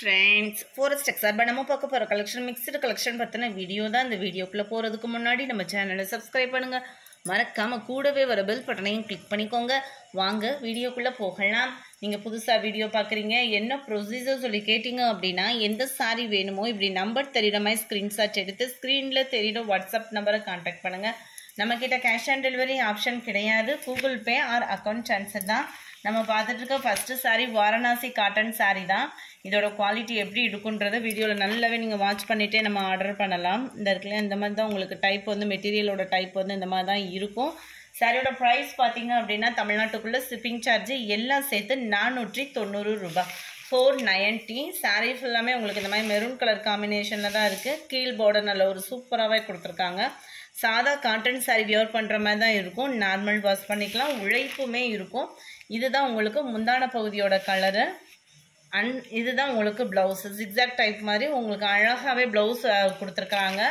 Friends forest எக்ஸாட் நம்ம பார்க்க போகிற கலெக்ஷன் மிக்சடு கலெக்ஷன் பற்றின வீடியோ தான் இந்த வீடியோக்குள்ளே போகிறதுக்கு முன்னாடி நம்ம சேனலை சப்ஸ்கிரைப் பண்ணுங்கள் மறக்காமல் கூடவே வர பெல் பட்டனையும் கிளிக் பண்ணிக்கோங்க. வாங்க வீடியோக்குள்ளே போகலாம். நீங்கள் புதுசாக வீடியோ பார்க்குறீங்க என்ன ப்ரொசீஜர் சொல்லி கேட்டிங்க அப்படின்னா எந்த சாரி வேணுமோ இப்படி நம்பர் தெரியுற மாதிரி ஸ்க்ரீன்ஷாட் எடுத்து ஸ்க்ரீனில் தெரியுற வாட்ஸ்அப் நம்பரை காண்டாக்ட் பண்ணுங்கள் நம்மக்கிட்ட கேஷ் ஆன் டெலிவரி ஆப்ஷன் கிடையாது. Google Pay or account transfer தான். நம்ம பார்த்துட்டு இருக்க ஃபஸ்ட்டு சாரீ வாரணாசி காட்டன் சாரீ தான். இதோட குவாலிட்டி எப்படி இருக்குன்றத வீடியோவில் நல்லாவே நீங்கள் வாட்ச் பண்ணிகிட்டே நம்ம ஆர்டர் பண்ணலாம். இந்த இடத்துல இந்த மாதிரி தான் உங்களுக்கு டைப் வந்து மெட்டீரியலோட டைப் வந்து இந்த மாதிரி தான் இருக்கும். சாரியோட ப்ரைஸ் பார்த்தீங்க அப்படின்னா தமிழ்நாட்டுக்குள்ளே ஷிப்பிங் சார்ஜ் எல்லாம் சேர்த்து நானூற்றி தொண்ணூறு ரூபாய். ஃபோர் நைன்டி சாரீ ஃபுல்லாமே உங்களுக்கு இந்த மாதிரி மெரூன் கலர் காம்பினேஷனில் தான் இருக்குது கீழ் பார்டர் நல்ல ஒரு சூப்பராகவே கொடுத்துருக்காங்க. சாதா காட்டன் சாரீ வியர் பண்ணுற மாதிரி தான் இருக்கும். நார்மல் வாஷ் பண்ணிக்கலாம். உழைப்புமே இருக்கும். இதுதான் உங்களுக்கு முந்தான பகுதியோட கலரு அண்ட் இதுதான் உங்களுக்கு ப்ளவுஸ் ஜிக்ஸாக் டைப் மாதிரி உங்களுக்கு அழகாகவே ப்ளவுஸ் கொடுத்துருக்காங்க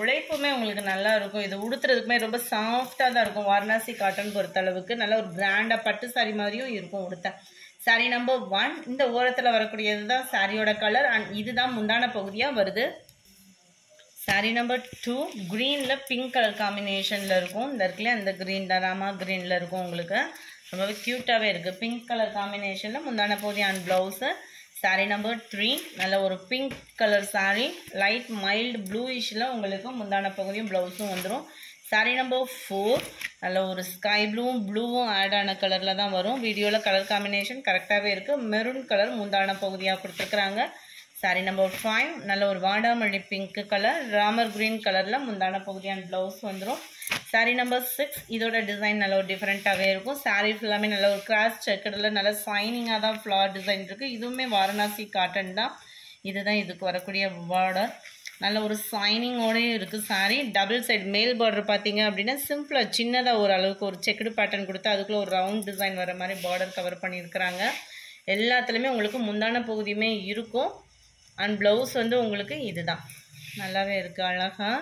உழைப்புமே உங்களுக்கு நல்லா இருக்கும். இது உடுத்துறதுக்குமே ரொம்ப சாஃப்டாக தான் இருக்கும். வாரணாசி காட்டன் பொறுத்தளவுக்கு நல்ல ஒரு கிராண்டாக பட்டு சாரி மாதிரியும் இருக்கும் உடுத்த. சாரி நம்பர் ஒன் இந்த ஓரத்தில் வரக்கூடியது தான் சாரியோட கலர் அண்ட் இதுதான் முந்தான பகுதியாக வருது. சாரி நம்பர் டூ க்ரீனில் பிங்க் கலர் காம்பினேஷனில் இருக்கும். இந்த இருக்குல்ல அந்த க்ரீன் தான் ராமா க்ரீனில் இருக்கும் உங்களுக்கு. ரொம்பவே க்யூட்டாகவே இருக்குது பிங்க் கலர் காம்பினேஷனில் முந்தான பகுதி and blouse sari number three நல்ல ஒரு pink colour sari light mild ப்ளூயிஷில் உங்களுக்கு முந்தான பகுதியும் ப்ளவுஸும் வந்துடும் சாரி நம்பர் ஃபோர் நல்ல ஒரு ஸ்கை ப்ளூவும் ப்ளூவும் ஆட் ஆன கலரில் தான் வரும். வீடியோவில் கலர் காம்பினேஷன் கரெக்டாகவே இருக்குது மெரூன் கலர் முந்தான பகுதியாக கொடுத்துருக்குறாங்க. சாரி நம்பர் ஃபைவ் நல்ல ஒரு வாடாமல்லி பிங்க் கலர் ராமர் க்ரீன் கலரில் முந்தான பகுதியான ப்ளவுஸ் வந்துடும் சாரி நம்பர் சிக்ஸ் இதோட டிசைன் நல்ல ஒரு டிஃப்ரெண்ட்டாகவே இருக்கும். சாரீ ஃபுல்லாமே நல்ல ஒரு கிராஸ் செக்கடில் நல்ல சைனிங்காக தான் ஃப்ளார் டிசைன் இருக்குது இதுவுமே வாரணாசி காட்டன் தான். இதுதான் இதுக்கு வரக்கூடிய பார்டர் நல்ல ஒரு ஷைனிங்கோடையும் இருக்குது சாரீ டபுள் சைட் மேல் பார்டர் பார்த்தீங்க அப்படின்னா சிம்பிளாக சின்னதாக ஒரு அளவுக்கு ஒரு செக்குடு பேட்டர்ன் கொடுத்து அதுக்குள்ளே ஒரு ரவுண்ட் டிசைன் வர மாதிரி பார்டர் கவர் பண்ணியிருக்கிறாங்க. எல்லாத்துலேயுமே உங்களுக்கு முந்தான பகுதியுமே இருக்கும். அண்ட் ப்ளவுஸ் வந்து உங்களுக்கு இதுதான். நல்லாவே இருக்குது அழகாக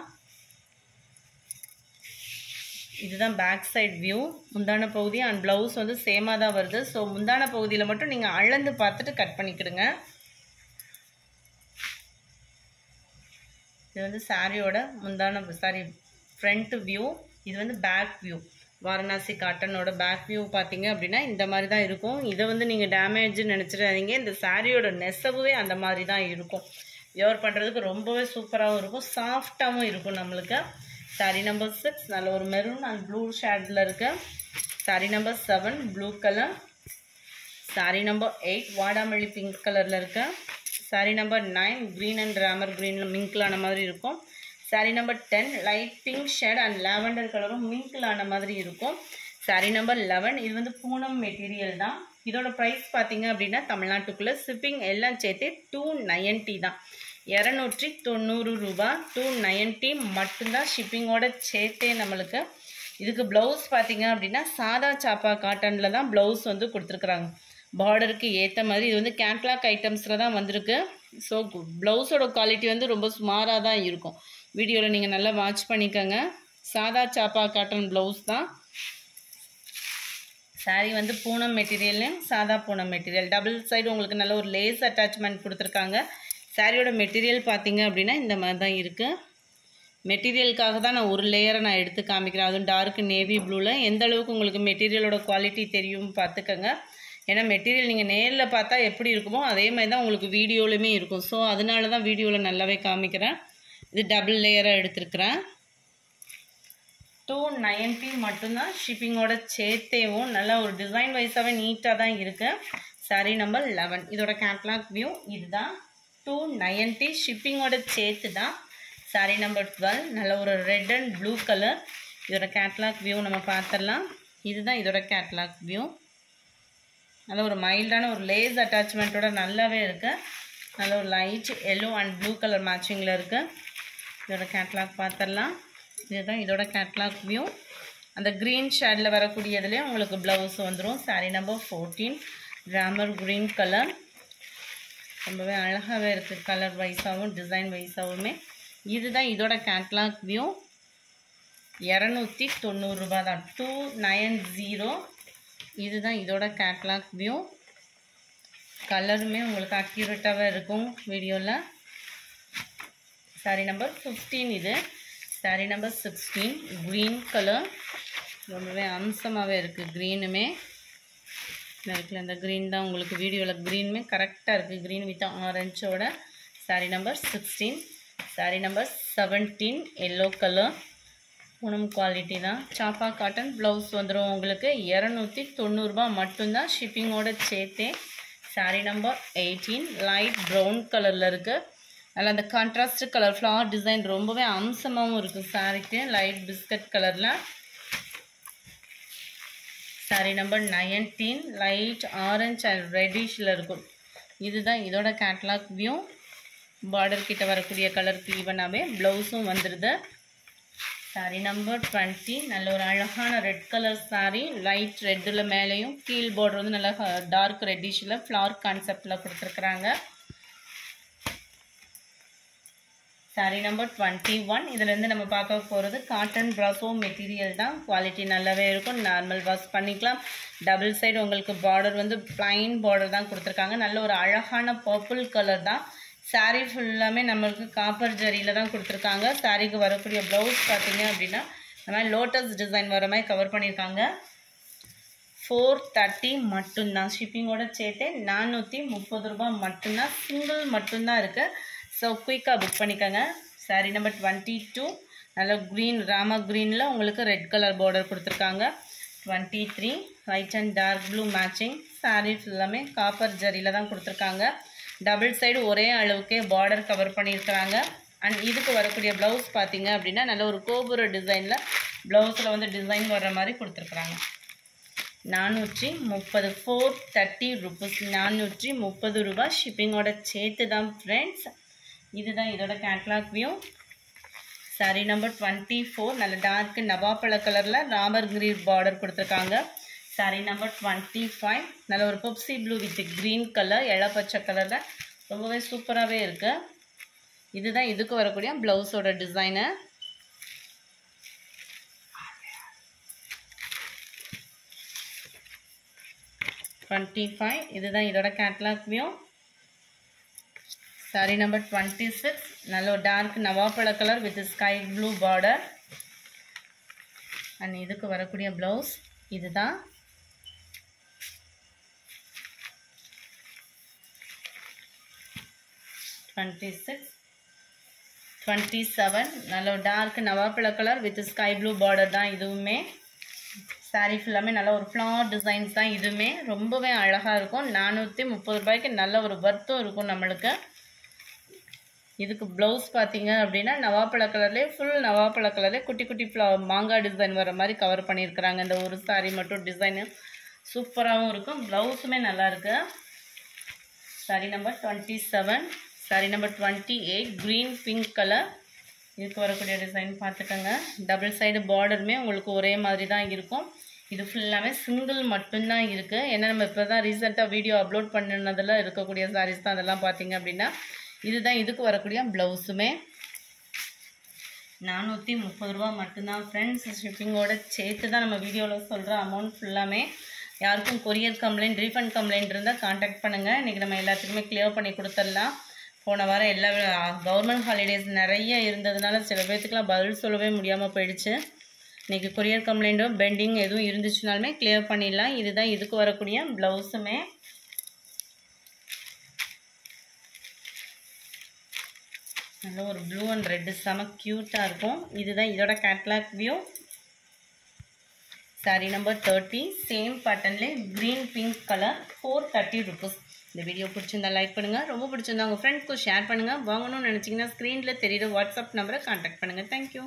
இதுதான் பேக் சைட் வியூ முந்தான பகுதி அண்ட் ப்ளவுஸ் வந்து சேமாக தான் வருது. ஸோ முந்தான பகுதியில் மட்டும் நீங்கள் அளந்து பார்த்துட்டு கட் பண்ணிக்கிடுங்க. இது வந்து சாரியோட முந்தான சாரி ஃப்ரண்ட் வியூ இது வந்து பேக் வியூ வாரணாசி காட்டனோட பேக் வியூ பார்த்தீங்க அப்படின்னா இந்த மாதிரி தான் இருக்கும். இதை வந்து நீங்கள் டேமேஜ்னு நினச்சிடாதீங்க. இந்த சாரியோட நெசவுவே அந்த மாதிரி தான் இருக்கும். வியர் பண்ணுறதுக்கு ரொம்பவே சூப்பராகவும் இருக்கும். சாஃப்டாகவும் இருக்கும் நம்மளுக்கு. சாரி நம்பர் சிக்ஸ் நல்ல ஒரு மெரூன் அண்ட் ப்ளூ ஷேடில் இருக்க. Sari number seven blue colour sari number eight வாடாமல்லி பிங்க் கலரில் இருக்க. Sari number nine green and Ramar க்ரீனில் மிங்க்லான மாதிரி இருக்கும். Sari number ten light pink shade and lavender கலரும் மிங்கில் ஆன மாதிரி இருக்கும். சாரி நம்பர் லெவன் இது வந்து பூனம் மெட்டீரியல் தான். இதோட ப்ரைஸ் பார்த்தீங்க அப்படின்னா தமிழ்நாட்டுக்குள்ளே ஷிப்பிங் எல்லாம் சேர்த்து டூ நைன்ட்டி தான். இரநூற்றி தொண்ணூறு ரூபா டூ நைன்ட்டி மட்டும்தான் ஷிப்பிங்கோட சேர்த்தே நம்மளுக்கு. இதுக்கு ப்ளவுஸ் பார்த்தீங்க அப்படின்னா சாதா சாப்பா காட்டனில் தான் ப்ளவுஸ் வந்து கொடுத்துருக்குறாங்க. பார்டருக்கு ஏற்ற மாதிரி இது வந்து கேட்லாக் ஐட்டம்ஸில் தான் வந்திருக்கு. ஸோ ப்ளவுஸோட குவாலிட்டி வந்து ரொம்ப சுமாராக தான் இருக்கும். வீடியோவில் நீங்கள் நல்லா வாட்ச் பண்ணிக்கோங்க. சாதா சாப்பா காட்டன் ப்ளவுஸ் தான். சாரீ வந்து பூனம் மெட்டீரியல்லையும் சாதா பூனம் மெட்டீரியல் டபுள் சைடு உங்களுக்கு நல்ல ஒரு லேஸ் அட்டாச்மெண்ட் கொடுத்துருக்காங்க. சாரியோட மெட்டீரியல் பார்த்தீங்க அப்படின்னா இந்த மாதிரி தான் இருக்குது மெட்டீரியலுக்காக தான் நான் ஒரு லேயரை நான் எடுத்து காமிக்கிறேன். அதுவும் டார்க் நேவி ப்ளூவில் எந்த அளவுக்கு உங்களுக்கு மெட்டீரியலோட குவாலிட்டி தெரியும் பார்த்துக்கோங்க ஏன்னா மெட்டீரியல் நீங்கள் நேரில் பார்த்தா எப்படி இருக்குமோ அதே மாதிரி தான் உங்களுக்கு வீடியோலையுமே இருக்கும். ஸோ அதனால தான் வீடியோவில் நல்லாவே காமிக்கிறேன். இது டபுள் லேயராக எடுத்துருக்குறேன். டூ நைன்ட்டி மட்டும்தான் ஷிப்பிங்கோட சேர்த்தேவும் நல்லா ஒரு டிசைன் வைஸாகவே நீட்டாக தான் இருக்குது சாரி நம்பர் லெவன் இதோட கேட்லாக் வியூ இதுதான். டூ நைன்ட்டி ஷிப்பிங்கோட சேர்த்து தான் சாரி நம்பர் டுவெல் நல்ல ஒரு ரெட் அண்ட் ப்ளூ கலர் இதோட கேட்லாக் வியூ நம்ம பார்த்துடலாம். இதுதான் இதோட கேட்லாக் வியூ நல்ல ஒரு மைல்டான ஒரு லேஸ் அட்டாச்மெண்ட்டோட நல்லாவே இருக்குது நல்ல ஒரு light yellow and blue colour மேட்சிங்கில் இருக்குது இதோட கேட்லாக் பார்த்துடலாம். இதுதான் இதோட கேட்லாக் வியூ அந்த க்ரீன் ஷேடில் வரக்கூடியதுலேயே உங்களுக்கு ப்ளவுஸ் வந்துடும் சாரீ நம்பர் ஃபோர்டீன் கிராமர் க்ரீன் கலர் ரொம்பவே அழகாகவே இருக்குது கலர் வைஸாகவும் டிசைன் வைஸாகவுமே இதுதான் இதோட கேட்லாக் வியூ இரநூத்தி தொண்ணூறுரூபா தான். டூ நயன் ஜீரோ இதுதான் இதோட கேட்லாக் வியூ கலருமே உங்களுக்கு அக்யூரேட்டாகவே இருக்கும் வீடியோவில் சாரி நம்பர் ஃபிஃப்டீன் இது. Sari number sixteen green colour ரொம்பவே அம்சமாகவே இருக்குது க்ரீனுமே இருக்குல்ல இந்த க்ரீன் தான் உங்களுக்கு வீடியோவில் க்ரீனுமே கரெக்டாக இருக்குது green with ஆரஞ்சோட sari number sixteen sari number seventeen yellow colour உணம் quality தான். சாப்பா காட்டன் ப்ளவுஸ் வந்துடும் உங்களுக்கு. இரநூத்தி தொண்ணூறுபா மட்டும்தான் ஷிப்பிங்கோட சேர்த்தே sari number eighteen light brown கலரில் இருக்குது அதில் அந்த கான்ட்ராஸ்ட் கலர் ஃப்ளவர் டிசைன் ரொம்பவே அம்சமாகவும் இருக்கும் சாரிக்கு லைட் பிஸ்கட் கலரில் sari number nineteen light orange and ரெட்டிஷில் இருக்கும். இதுதான் இதோட கேட்லாக் வியூ பார்டர் கிட்ட வரக்கூடிய கலருக்கு ஈவனாகவே ப்ளவுஸும் வந்துடுது சாரி நம்பர் டுவெண்ட்டி நல்ல ஒரு அழகான ரெட் கலர் சாரி லைட் ரெட்டில் மேலேயும் கீழ் பார்டர் வந்து நல்லா டார்க் ரெட்டிஷில் ஃப்ளவர் கான்செப்டில் கொடுத்துருக்குறாங்க. சாரி நம்பர் டுவெண்ட்டி ஒன் இதுலேருந்து நம்ம பார்க்க போகிறது காட்டன் ப்ராஸோ மெட்டீரியல் தான். குவாலிட்டி நல்லாவே இருக்கும். நார்மல் வாஷ் பண்ணிக்கலாம். டபுள் சைடு உங்களுக்கு பார்டர் வந்து ப்ளைன் பார்டர் தான் கொடுத்துருக்காங்க. நல்ல ஒரு அழகான பர்பிள் கலர் தான். சாரீ ஃபுல்லாமே நம்மளுக்கு காப்பர் ஜரியில் தான் கொடுத்துருக்காங்க. சாரீக்கு வரக்கூடிய ப்ளவுஸ் பார்த்தீங்க அப்படின்னா இந்த மாதிரி லோட்டஸ் டிசைன் வர மாதிரி கவர் பண்ணியிருக்காங்க. ஃபோர் தேர்ட்டி மட்டும்தான். ஷிப்பிங்கோட சேர்த்து நானூற்றி முப்பது ரூபா மட்டும்தான். சிங்கிள் மட்டும்தான் இருக்குது ஸோ குயிக்காக புக் பண்ணிக்கோங்க. சாரீ நம்பர் டுவெண்ட்டி டூ நல்ல க்ரீன் ராமா க்ரீனில் உங்களுக்கு ரெட் கலர் பார்டர் கொடுத்துருக்காங்க. Twenty three white and dark blue matching sari ஃபுல்லாமே காப்பர் ஜரியில் தான் கொடுத்துருக்காங்க. டபுள் சைடு ஒரே அளவுக்கே பார்டர் கவர் பண்ணியிருக்கிறாங்க. அண்ட் இதுக்கு வரக்கூடிய ப்ளவுஸ் பார்த்தீங்க அப்படின்னா நல்ல ஒரு கோபுர டிசைனில் ப்ளவுஸில் வந்து டிசைன் வர்ற மாதிரி கொடுத்துருக்குறாங்க. நானூற்றி முப்பது ஃபோர் தேர்ட்டி ருபீஸ் நானூற்றி முப்பது ரூபா ஷிப்பிங்கோட சேர்த்து தான் ஃப்ரெண்ட்ஸ் இதுதான் இதோட catalogue view sari number twenty four நல்ல டார்க் நவாப்பழ கலரில் ராமர் கிரீன் பார்டர் கொடுத்துருக்காங்க. சாரி நம்பர் டுவெண்ட்டி ஃபைவ் நல்ல ஒரு பொப்சி ப்ளூ வித் க்ரீன் கலர் இளப்பச்சை கலரில் ரொம்பவே சூப்பராகவே இருக்குது இதுதான் இதுக்கு வரக்கூடிய ப்ளவுஸோட டிசைனு டுவெண்ட்டி ஃபைவ் இதுதான் இதோட catalogue view sari number twenty six நல்ல ஒரு dark நவாப்பழ colour with sky blue border and இதுக்கு வரக்கூடிய ப்ளவுஸ் இதுதான். டுவெண்ட்டி சிக்ஸ் டுவெண்ட்டி செவன் நல்ல ஒரு dark நவாப்பழ colour with sky blue border தான் இதுவுமே. சாரீ ஃபுல்லாமே நல்ல ஒரு ஃப்ளார் டிசைன்ஸ் தான் இதுவுமே. ரொம்பவே அழகாக இருக்கும். நானூற்றி முப்பது ரூபாய்க்கு நல்ல ஒரு வர்த்தம் இருக்கும் நம்மளுக்கு. இதுக்கு ப்ளவுஸ் பார்த்தீங்க அப்படின்னா நவாப்பழ கலர்லேயே ஃபுல் நவாப்பழ கலர்லேயே குட்டி குட்டி ஃப்ளா மாங்காய் டிசைன் வர மாதிரி கவர் பண்ணியிருக்கிறாங்க. இந்த ஒரு சாரீ மட்டும் டிசைனு சூப்பராகவும் இருக்கும். ப்ளவுஸுமே நல்லாயிருக்கு sari number twenty seven sari number twenty eight green pink colour இதுக்கு வரக்கூடிய டிசைன் பார்த்துக்கோங்க. டபுள் சைடு பார்டருமே உங்களுக்கு ஒரே மாதிரி தான் இருக்கும். இது ஃபுல்லாமே சிங்கிள் மட்டும்தான் இருக்குது ஏன்னா நம்ம இப்போ தான் ரீசெண்டாக வீடியோ அப்லோட் பண்ணினதில் இருக்கக்கூடிய சாரீஸ் தான். அதெல்லாம் பார்த்தீங்க அப்படின்னா இதுதான் இதுக்கு வரக்கூடிய ப்ளவுஸுமே. நானூற்றி முப்பது ரூபா மட்டும்தான் ஃப்ரெண்ட்ஸ் ஷிப்பிங்கோட சேர்த்து தான் நம்ம வீடியோவில் சொல்கிற அமௌண்ட் ஃபுல்லாமே யாருக்கும் கொரியர் கம்ப்ளைண்ட் ரீஃபண்ட் கம்ப்ளைண்ட் இருந்தால் காண்டாக்ட் பண்ணுங்கள் இன்றைக்கி நம்ம எல்லாத்துக்குமே கிளியர் பண்ணி கொடுத்துடலாம். போன வாரம் எல்லா கவர்மெண்ட் ஹாலிடேஸ் நிறைய இருந்ததுனால சில பேர்த்துக்குலாம் பதில் சொல்லவே முடியாமல் போயிடுச்சு. இன்றைக்கி கொரியர் கம்ப்ளைண்ட்டும் பெண்டிங் எதுவும் இருந்துச்சுனாலுமே கிளியர் பண்ணிடலாம். இதுதான் இதுக்கு வரக்கூடிய ப்ளவுஸுமே நல்ல ஒரு ப்ளூ அண்ட் ரெட்டு செம க்யூட்டாக இருக்கும். இதுதான் இதோட catalogue view sari number thirty same பேட்டர்ன்லே green pink colour four thirty rupees இந்த வீடியோ பிடிச்சிருந்தா லைக் பண்ணுங்கள் ரொம்ப பிடிச்சிருந்தா உங்கள் ஃப்ரெண்ட்ஸ்க்கு ஷேர் பண்ணுங்கள் வாங்கணும்னு நினச்சிங்கன்னா ஸ்க்ரீனில் தெரியுற வாட்ஸ்அப் நம்பரை கான்டாக்ட் பண்ணுங்கள் தேங்க்யூ